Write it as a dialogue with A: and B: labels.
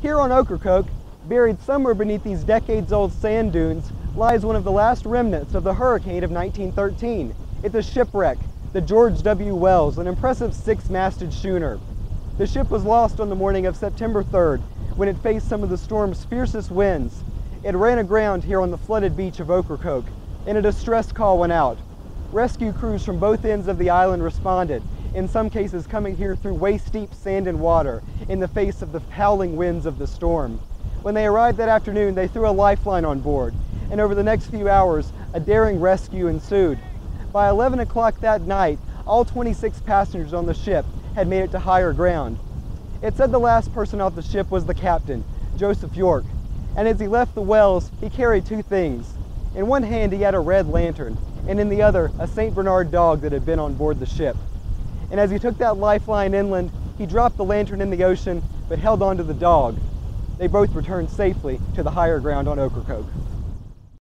A: Here on Ocracoke, buried somewhere beneath these decades-old sand dunes, lies one of the last remnants of the hurricane of 1913. It's a shipwreck, the George W. Wells, an impressive six-masted schooner. The ship was lost on the morning of September 3rd when it faced some of the storm's fiercest winds. It ran aground here on the flooded beach of Ocracoke, and a distress call went out. Rescue crews from both ends of the island responded, in some cases coming here through waist-deep sand and water in the face of the howling winds of the storm. When they arrived that afternoon, they threw a lifeline on board, and over the next few hours, a daring rescue ensued. By 11 o'clock that night, all 26 passengers on the ship had made it to higher ground. It said the last person off the ship was the captain, Joseph York, and as he left the wells, he carried two things. In one hand, he had a red lantern, and in the other, a St. Bernard dog that had been on board the ship. And as he took that lifeline inland, he dropped the lantern in the ocean, but held on to the dog. They both returned safely to the higher ground on Ocracoke.